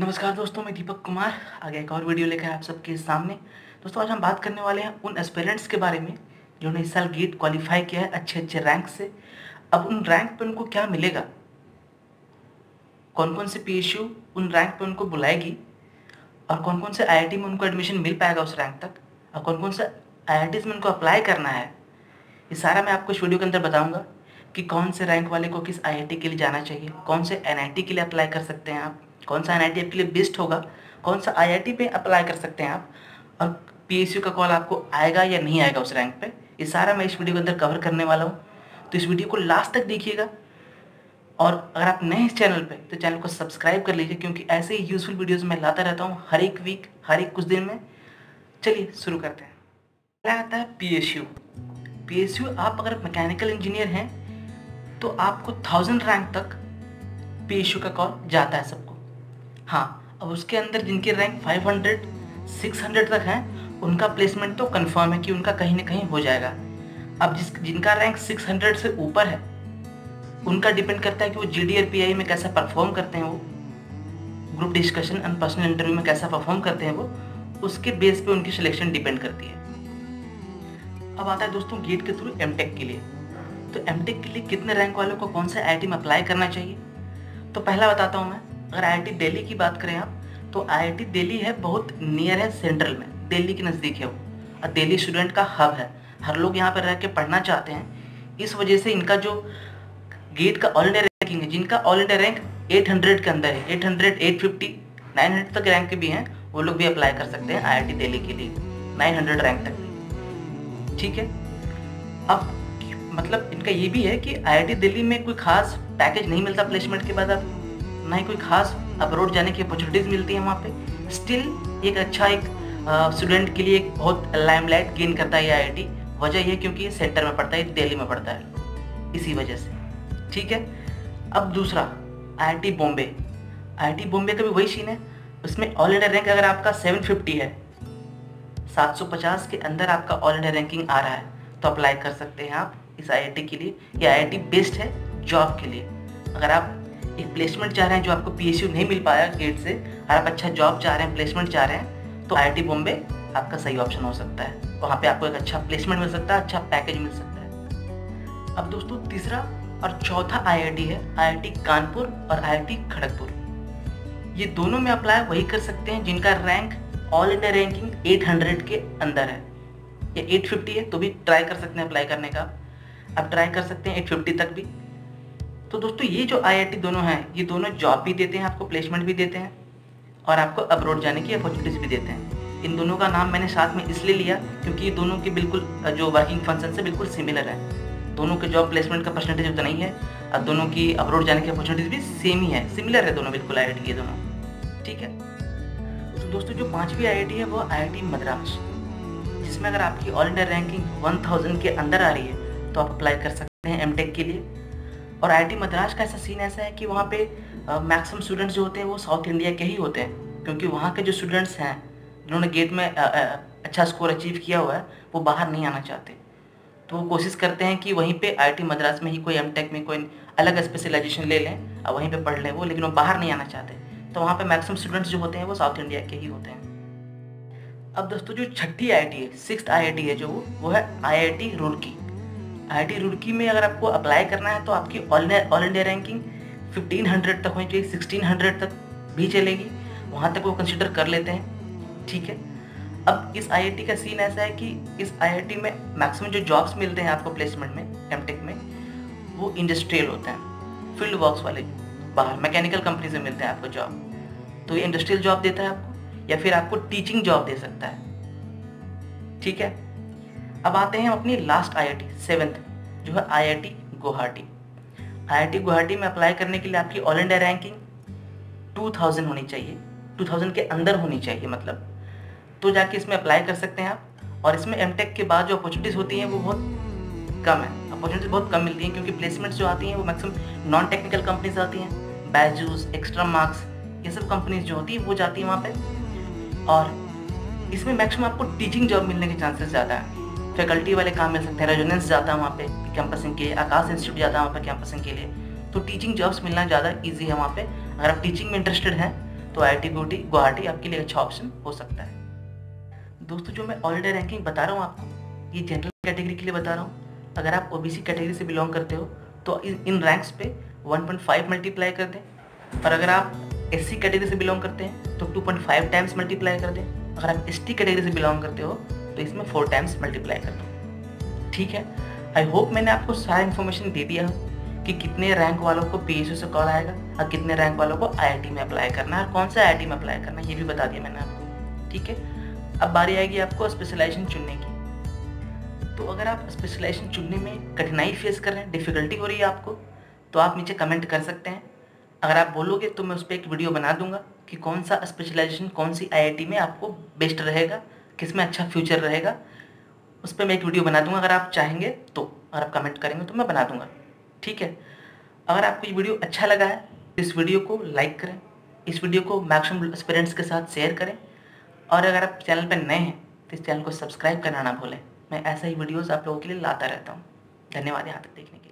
नमस्कार दोस्तों, मैं दीपक कुमार। आगे एक और वीडियो लेकर आप सबके सामने। दोस्तों, आज हम बात करने वाले हैं उन एस्पिरेंट्स के बारे में जिन्होंने इस साल गेट क्वालिफाई किया है अच्छे अच्छे रैंक से। अब उन रैंक पर उनको क्या मिलेगा? कौन कौन से पी उन रैंक पर उनको बुलाएगी? और कौन कौन से आईआईटी में उनको एडमिशन मिल पाएगा उस रैंक तक? और कौन कौन से आई में उनको अप्लाई करना है? ये सारा मैं आपको इस वीडियो के अंदर बताऊँगा कि कौन से रैंक वाले को किस आईआईटी के लिए जाना चाहिए, कौन से एनआईटी के लिए अप्लाई कर सकते हैं आप। कौन सा एन आपके लिए बेस्ट होगा, कौन सा आईआईटी पे अप्लाई कर सकते हैं आप, और पी का कॉल आपको आएगा या नहीं आएगा उस रैंक पे, ये सारा मैं इस वीडियो के अंदर कवर करने वाला हूँ। तो इस वीडियो को लास्ट तक देखिएगा। और अगर आप नए इस चैनल पे तो चैनल को सब्सक्राइब कर लीजिए, क्योंकि ऐसे ही यूज़फुल वीडियोज़ मैं लाता रहता हूँ हर एक वीक हर एक कुछ दिन में। चलिए, शुरू करते हैं। पहला आता है P S U P S U आप अगर मैकेनिकल इंजीनियर हैं तो आपको थाउज़ेंड रैंक तक पी एस यू का कॉल जाता है सबको। हाँ अब उसके अंदर जिनके रैंक 500, 600 तक हैं उनका प्लेसमेंट तो कंफर्म है कि उनका कहीं ना कहीं हो जाएगा। अब जिस जिनका रैंक 600 से ऊपर है उनका डिपेंड करता है कि वो जी डी में कैसा परफॉर्म करते हैं वो group discussion and personal interview में कैसा परफॉर्म करते हैं वो उसके बेस पे उनकी सिलेक्शन डिपेंड करती है। अब आता है दोस्तों गेट के थ्रू एम के लिए। तो एम के लिए कितने रैंक वालों को कौन सा आई अप्लाई करना चाहिए? तो पहला बताता हूँ मैं। अगर आईआईटी दिल्ली की बात करें आप तो आईआईटी दिल्ली है बहुत नियर है सेंट्रल में दिल्ली के नज़दीक है वो। और दिल्ली स्टूडेंट का हब है। हर लोग यहाँ पर रह के पढ़ना चाहते हैं। इस वजह से इनका जो गेट का ऑल इंडिया रैंकिंग है जिनका ऑल इंडिया रैंक 800 के अंदर है 800, 850, 900 तक रैंक के भी हैं वो लोग भी अप्लाई कर सकते हैं आईआईटी दिल्ली के लिए 900 रैंक तक। ठीक है? अब मतलब इनका ये भी है कि आईआईटी दिल्ली में कोई खास पैकेज नहीं मिलता प्लेसमेंट के बाद आप ना ही कोई खास अब्रोड जाने की अपॉर्चुनिटीज़ मिलती है वहाँ पे। स्टिल एक अच्छा एक स्टूडेंट के लिए एक बहुत लाइमलाइट गेन करता है ये आई वजह यह क्योंकि ये सेंटर में पड़ता है दिल्ली में पड़ता है। इसी वजह से। ठीक है? अब दूसरा आईआईटी बॉम्बे आईआईटी बॉम्बे का भी वही सीन है। उसमें ऑल इंडिया रैंक अगर आपका 750 है 750 के अंदर आपका ऑल इंडिया रैंकिंग आ रहा है तो अप्लाई कर सकते हैं आप इस आईआईटी के लिए। ये आई बेस्ट है जॉब के लिए। अगर आप एक प्लेसमेंट चाह रहे हैं जो आपको पी नहीं मिल पाया गेट से, और आप अच्छा जॉब चाह रहे हैं प्लेसमेंट चाह रहे हैं तो आई बॉम्बे आपका सही ऑप्शन हो सकता है। वहाँ पे आपको एक अच्छा प्लेसमेंट मिल सकता है अच्छा पैकेज मिल सकता है। अब दोस्तों, तीसरा और चौथा आईआईटी है आई कानपुर और आई खड़गपुर। ये दोनों में अप्लाई वही कर सकते हैं जिनका रैंक ऑल इंडिया रैंकिंग 800 के अंदर है। या 850 है तो भी ट्राई कर सकते हैं अप्लाई करने का। आप ट्राई कर सकते हैं 850 तक भी। तो दोस्तों, ये जो आईआईटी दोनों हैं, ये दोनों जॉब भी देते हैं, आपको प्लेसमेंट भी देते हैं और आपको अब्रोड जाने की अपॉर्चुनिटीज़ भी देते हैं। इन दोनों का नाम मैंने साथ में इसलिए लिया क्योंकि ये दोनों के बिल्कुल जो वर्किंग फ़ंक्शन से बिल्कुल सिमिलर है। दोनों के जॉब प्लेसमेंट का परसेंटेज उतना ही है और दोनों की अब्रोड जाने की अपॉर्चुनिटीज़ भी सेम ही है सिमिलर है दोनों, बिल्कुल आई ये दोनों। ठीक है? तो दोस्तों, जो पाँचवीं आई है, वो IIT मद्रास, जिसमें अगर आपकी ऑल इंडिया रैंकिंग वन के अंदर आ रही है तो आप अप्लाई कर सकते हैं एम के लिए। और आईआईटी मद्रास का ऐसा सीन ऐसा है कि वहाँ पे मैक्सिमम स्टूडेंट्स जो होते हैं वो साउथ इंडिया के ही होते हैं क्योंकि वहाँ के जो स्टूडेंट्स हैं जिन्होंने गेट में आ, आ, अच्छा स्कोर अचीव किया हुआ है वो बाहर नहीं आना चाहते। तो वो कोशिश करते हैं कि वहीं पे आईआईटी मद्रास में ही कोई एम में कोई अलग स्पेशलाइजेशन ले लें और वहीं पे पढ़ लें वो लेकिन वो बाहर नहीं आना चाहते। तो वहाँ पे मैक्सिमम स्टूडेंट्स जो होते हैं वो साउथ इंडिया के ही होते हैं। अब दोस्तों जो छठी आई है सिक्स आई है जो वो है आई रुड़की। आई रुड़की में अगर आपको अप्लाई करना है तो आपकी ऑल इंडिया रैंकिंग 1500 तक होनी चाहिए 1600 तक भी चलेगी। वहाँ तक वो कंसिडर कर लेते हैं, ठीक है? अब इस आईआईटी का सीन ऐसा है कि इस आईआईटी में मैक्सिमम जो जॉब्स मिलते हैं आपको प्लेसमेंट में एमटेक में, वो इंडस्ट्रियल होते हैं फ़ील्ड वर्क्स वाले, बाहर मैकेनिकल कंपनी से मिलते हैं आपको जॉब तो ये इंडस्ट्रियल जॉब देता है आपको, या फिर आपको टीचिंग जॉब दे सकता है, ठीक है? अब आते हैं अपनी लास्ट आईआईटी सेवेंथ जो है आईआईटी गुवाहाटी। आईआईटी गुवाहाटी में अप्लाई करने के लिए आपकी ऑल इंडिया रैंकिंग 2000 होनी चाहिए। 2000 के अंदर होनी चाहिए मतलब। तो जाके इसमें अप्लाई कर सकते हैं आप। और इसमें एम के बाद जो अपॉर्चुनिटीज़ होती हैं, वो बहुत कम है। अपॉर्चुनिटीज़ बहुत कम मिलती हैं क्योंकि प्लेसमेंट्स जो आती हैं, वो मैक्सिमम नॉन टेक्निकल कंपनीज़ आती हैं। बैजूस एक्स्ट्रा मार्क्स ये सब कंपनीज़ जो होती है, वो जाती हैं वहाँ पर और इसमें मैक्सिमम आपको टीचिंग जॉब मिलने के चांसेस ज़्यादा है। फैकल्टी वाले काम मिल सकते हैं रेजोनेंस जाता है वहाँ पे कैंपसिंग के आकाश इंस्टीट्यूट जाता है वहाँ पे कैंपसिंग के लिए। तो टीचिंग जॉब्स मिलना ज़्यादा ईजी है वहाँ पे। अगर आप टीचिंग में इंटरेस्टेड हैं तो आई आई गुवाहाटी आपके लिए अच्छा ऑप्शन हो सकता है। दोस्तों, जो मैं ऑल इंडिया रैंकिंग बता रहा हूँ आपको, ये जनरल कैटेगरी के लिए बता रहा हूँ। अगर आप ओबीसी कैटेगरी से बिलोंग करते हो तो इन रैंक्स पे 1.5 मल्टीप्लाई कर दें। और अगर आप एससी कैटेगरी से बिलोंग करते हैं तो 2.5 टाइम्स मल्टीप्लाई कर दें। अगर आप एस कैटेगरी से बिलोंग करते हो तो इसमें फोर टाइम्स मल्टीप्लाई कर दो। ठीक है? आई होप मैंने आपको सारा इन्फॉर्मेशन दे दिया हो कि कितने रैंक वालों को पी से कॉल आएगा और कितने रैंक वालों को आई में अप्लाई करना है और कौन सा आई में अप्लाई करना है, ये भी बता दिया मैंने आपको। ठीक है? अब बारी आएगी आपको स्पेशलाइजेशन चुनने की। तो अगर आप स्पेशलाइजेशन चुनने में कठिनाई फेस कर रहे हैं डिफ़िकल्टी हो रही है आपको तो आप नीचे कमेंट कर सकते हैं। अगर आप बोलोगे तो मैं उस पर एक वीडियो बना दूँगा कि कौन सा स्पेशलाइजेशन कौन सी आईआईटी में आपको बेस्ट रहेगा। किसमें अच्छा फ्यूचर रहेगा, उस पर मैं एक वीडियो बना दूँगा, अगर आप चाहेंगे तो अगर आप कमेंट करेंगे तो मैं बना दूँगा, ठीक है? अगर आपको ये वीडियो अच्छा लगा है तो इस वीडियो को लाइक करें, इस वीडियो को मैक्सिमम स्टूडेंट्स के साथ शेयर करें, और अगर आप चैनल पर नए हैं तो इस चैनल को सब्सक्राइब करना ना भूलें। मैं ऐसा ही वीडियोज़ आप लोगों के लिए लाता रहता हूँ। धन्यवाद, यहाँ तक देखने के लिए।